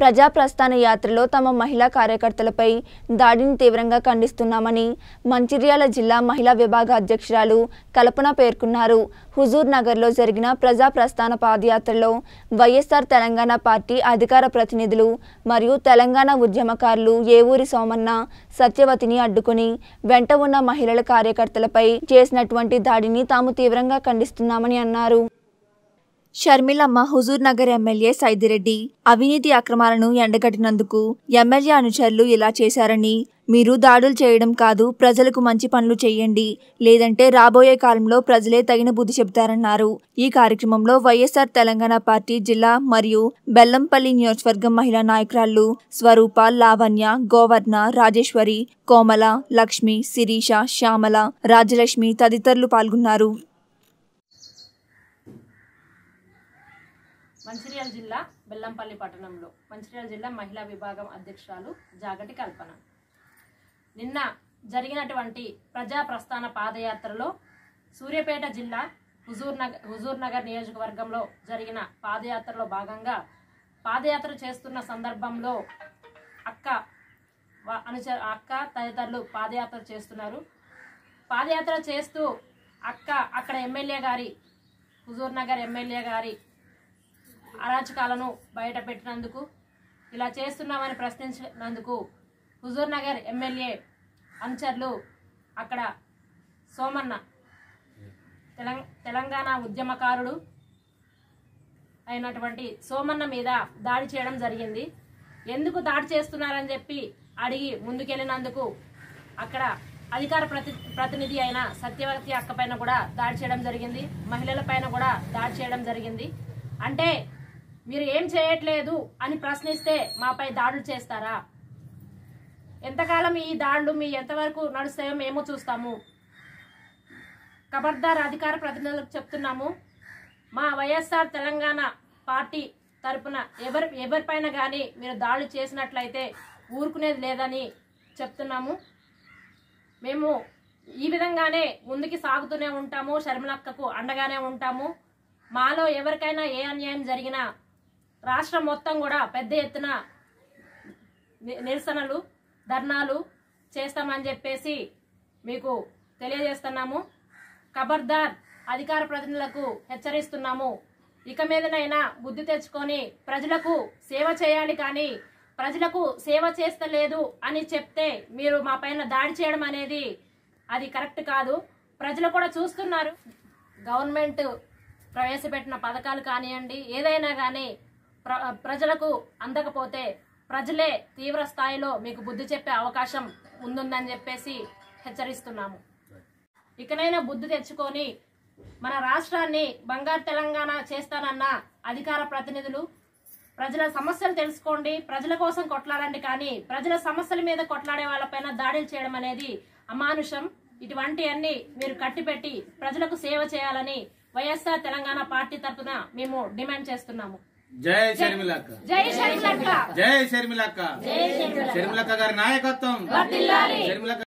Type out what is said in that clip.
ప్రజా ప్రస్థాన యాత్రలో తమ మహిళా కార్యకర్తలపై దాడిని తీవ్రంగా ఖండిస్తున్నామని మంచిర్యాల జిల్లా మహిళా విభాగ అధ్యక్షురాలు కల్పన పేర్కొన్నారు. హుజూర్ నగర్లో జరిగిన ప్రజా ప్రస్థాన పాదయాత్రలో వైఎస్ఆర్ తెలంగాణ పార్టీ అధికార ప్రతినిధులు మరియు తెలంగాణ ఉద్యమకారులు ఏవూరి సోమన్న సత్యవతిని అడ్డుకుని వెంట ఉన్న మహిళల కార్యకర్తలపై చేసినటువంటి దాడిని తాము తీవ్రంగా ఖండిస్తున్నామని అన్నారు. షర్మిలమ్మ హుజూర్ నగర్ ఎమ్మెల్యే సైదిరెడ్డి. అవినీతి అక్రమాలను ఎండగట్టినందుకు ఎమ్మెల్యే అనుచరులు ఇలా చేశారని మీరు దాడులు చేయడం కాదు ప్రజలకు మంచి పనులు చేయండి లేదంటే రాబోయే కాలంలో ప్రజలే తగిన బుద్ధి చెబుతారన్నారు. ఈ కార్యక్రమంలో వైఎస్ఆర్ తెలంగాణ పార్టీ జిల్లా మరియు బెల్లంపల్లి నియోజకవర్గం మహిళా నాయకురాళ్ళు స్వరూప లావణ్య గోవర్ణ రాజేశ్వరి కోమల లక్ష్మి శిరీష శ్యామల రాజలక్ష్మి తదితరులు పాల్గొన్నారు. మంచిర్యాల జిల్లా బెల్లంపల్లి పట్టణంలో. మంచిర్యాల జిల్లా మహిళా విభాగం అధ్యక్షురాలు జాగటి కల్పన. నిన్న జరిగినటువంటి ప్రజా ప్రస్థాన పాదయాత్రలో సూర్యాపేట జిల్లా హుజూర్ నగర్ హుజూర్ నగర్ నియోజకవర్గంలో జరిగిన పాదయాత్రలో భాగంగా పాదయాత్ర చేస్తున్న సందర్భంలో అక్క అనుచర అక్క తదితరులు పాదయాత్ర చేస్తున్నారు. పాదయాత్ర చేస్తూ అక్క అక్కడ ఎమ్మెల్యే గారి హుజూర్ నగర్ ఎమ్మెల్యే గారి అరాచకాలను బయట పెట్టినందుకు ఇలా చేస్తున్నామని ప్రశ్నించినందుకు హుజూర్ నగర్ ఎమ్మెల్యే అనుచరులు అక్కడ సోమన్న తెలంగాణ ఉద్యమకారుడు అయినటువంటి సోమన్న మీద దాడి చేయడం జరిగింది. ఎందుకు దాడి చేస్తున్నారని చెప్పి అడిగి ముందుకెళ్ళినందుకు అక్కడ అధికార ప్రతి ప్రతినిధి అయిన సత్యవతి అక్క పైన కూడా దాడి చేయడం జరిగింది. మహిళల పైన కూడా దాడి చేయడం జరిగింది. అంటే మీరు ఏం చేయట్లేదు అని ప్రశ్నిస్తే మాపై దాడులు చేస్తారా? ఎంతకాలం ఈ దాడులు మీ ఎంతవరకు నడుస్తాయో మేము చూస్తాము. ఖబర్దార్ అధికార ప్రతినిధులకు చెప్తున్నాము మా వైఎస్ఆర్ తెలంగాణ పార్టీ తరపున ఎవరి ఎవరిపైన కానీ మీరు దాడులు చేసినట్లయితే ఊరుకునేది లేదని చెప్తున్నాము. మేము ఈ విధంగానే ముందుకి సాగుతూనే ఉంటాము షర్మిలక్కకు అండగానే ఉంటాము. మాలో ఎవరికైనా ఏ అన్యాయం జరిగినా రాష్ట్రం మొత్తం కూడా పెద్ద ఎత్తున నిరసనలు ధర్నాలు చేస్తామని చెప్పేసి మీకు తెలియజేస్తున్నాము. ఖబర్దార్ అధికార ప్రతినిధులకు హెచ్చరిస్తున్నాము. ఇక మీదనైనా బుద్ధి తెచ్చుకొని ప్రజలకు సేవ చేయాలి కానీ ప్రజలకు సేవ చేస్తలేదు అని చెప్తే మీరు మా పైన దాడి చేయడం అనేది అది కరెక్ట్ కాదు. ప్రజలు కూడా చూస్తున్నారు. గవర్నమెంట్ ప్రవేశపెట్టిన పథకాలు కానివ్వండి ఏదైనా కానీ ప్ర ప్రజలకు అందకపోతే ప్రజలే తీవ్ర స్థాయిలో మీకు బుద్ధి చెప్పే అవకాశం ఉందని చెప్పేసి హెచ్చరిస్తున్నాము. ఇకనైనా బుద్ధి తెచ్చుకొని మన రాష్ట్రాన్ని బంగారు తెలంగాణ చేస్తానన్న అధికార ప్రతినిధులు ప్రజల సమస్యలు తెలుసుకోండి ప్రజల కోసం కొట్లాడండి కానీ ప్రజల సమస్యల మీద కొట్లాడే వాళ్ళపైన దాడులు చేయడం అనేది అమానుషం. ఇటువంటి అన్ని మీరు కట్టిపెట్టి ప్రజలకు సేవ చేయాలని వైఎస్ఆర్ తెలంగాణ పార్టీ తరఫున మేము డిమాండ్ చేస్తున్నాము. జై షర్మిలక్క జై షర్మిలక్క జై షర్మిలక్క షర్మిలక్క గారి నాయకత్వం షర్మిలక్క